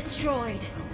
destroyed.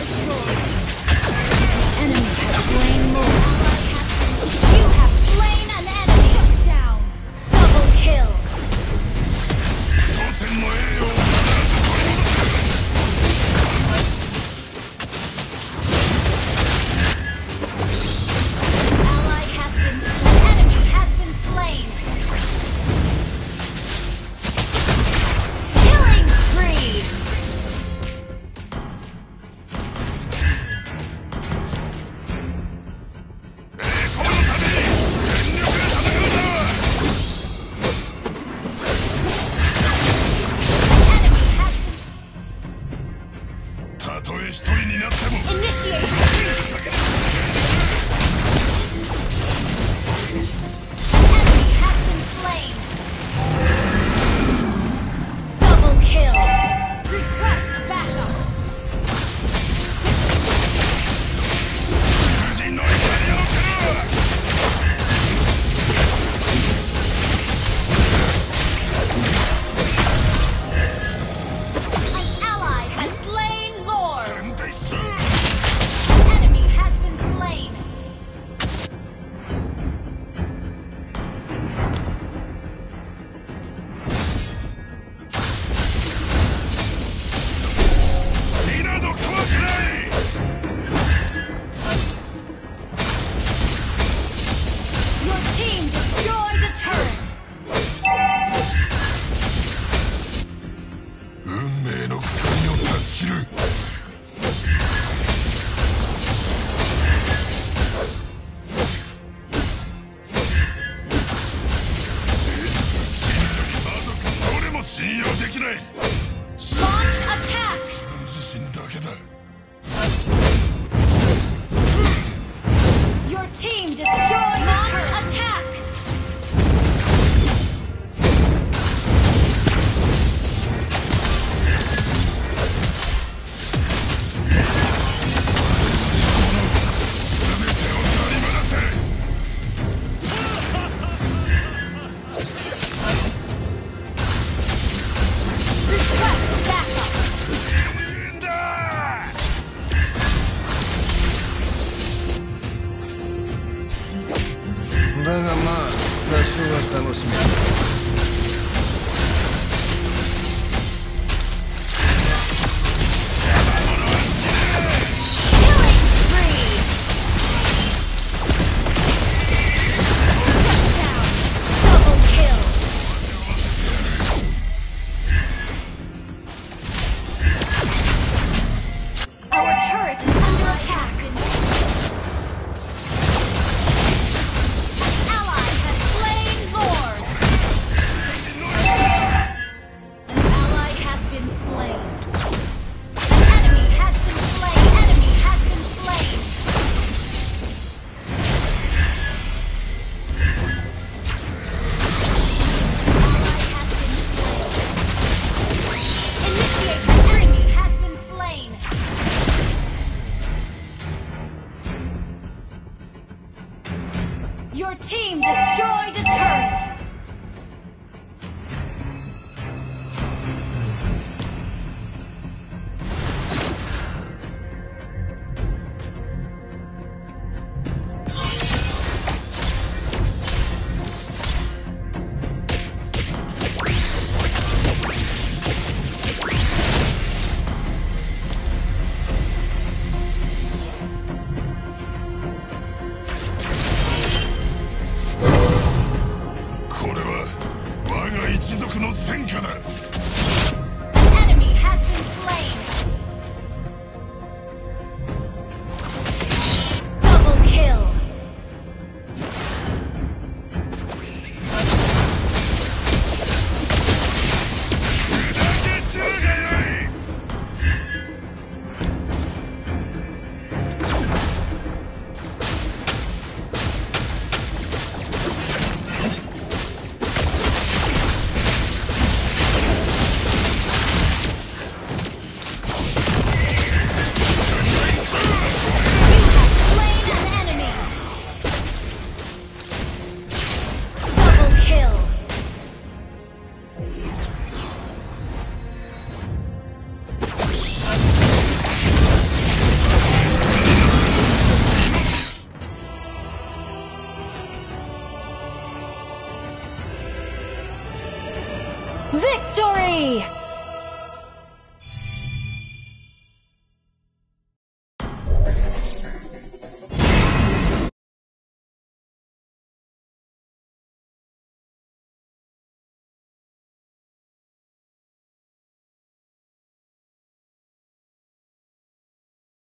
Destroyed. próximo.